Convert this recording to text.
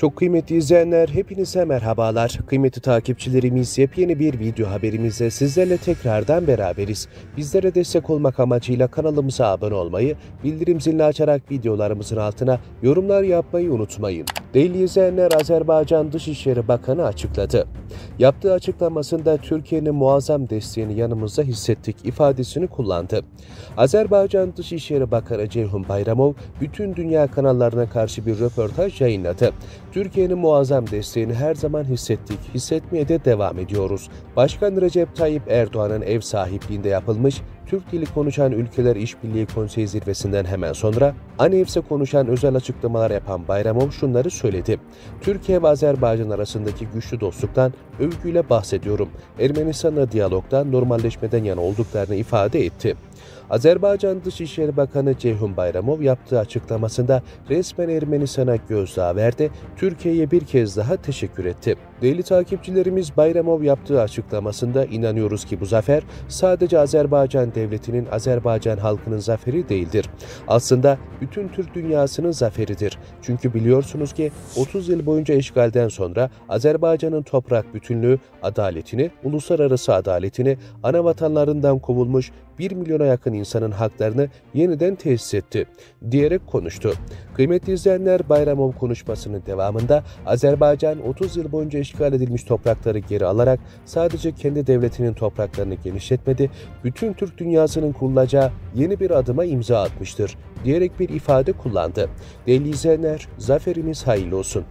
Çok kıymetli izleyenler, hepinize merhabalar. Kıymetli takipçilerimiz yepyeni bir video haberimizle sizlerle tekrardan beraberiz. Bizlere destek olmak amacıyla kanalımıza abone olmayı, bildirim zilini açarak videolarımızın altına yorumlar yapmayı unutmayın. Değerli izleyenler, Azerbaycan Dışişleri Bakanı açıkladı. Yaptığı açıklamasında Türkiye'nin muazzam desteğini yanımızda hissettik ifadesini kullandı. Azerbaycan Dışişleri Bakanı Ceyhun Bayramov, bütün dünya kanallarına karşı bir röportaj yayınladı. Türkiye'nin muazzam desteğini her zaman hissettik, hissetmeye de devam ediyoruz. Başkan Recep Tayyip Erdoğan'ın ev sahipliğinde yapılmış Türk dili konuşan ülkeler işbirliği konseyi zirvesinden hemen sonra Anevs'e konuşan özel açıklamalar yapan Bayramov şunları söyledi. Türkiye ve Azerbaycan arasındaki güçlü dostluktan övgüyle bahsediyorum. Ermenistan'la diyalogdan normalleşmeden yana olduklarını ifade etti. Azerbaycan Dışişleri Bakanı Ceyhun Bayramov yaptığı açıklamasında resmen Ermenistan'a gözdağı verdi, Türkiye'ye bir kez daha teşekkür etti. Değerli takipçilerimiz Bayramov yaptığı açıklamasında inanıyoruz ki bu zafer sadece Azerbaycan devletinin, Azerbaycan halkının zaferi değildir. Aslında bütün Türk dünyasının zaferidir. Çünkü biliyorsunuz ki 30 yıl boyunca işgalden sonra Azerbaycan'ın toprak bütünlüğü, adaletini, uluslararası adaletini, ana vatanlarından kovulmuş 1 milyona yakın insanın haklarını yeniden tesis etti, diyerek konuştu. Kıymetli izleyenler Bayramov konuşmasının devamında Azerbaycan 30 yıl boyunca işgal edilmiş toprakları geri alarak sadece kendi devletinin topraklarını genişletmedi, bütün Türk dünyasının kurulacağı yeni bir adıma imza atmıştır, diyerek bir ifade kullandı. Değerli izleyenler, zaferimiz hayırlı olsun.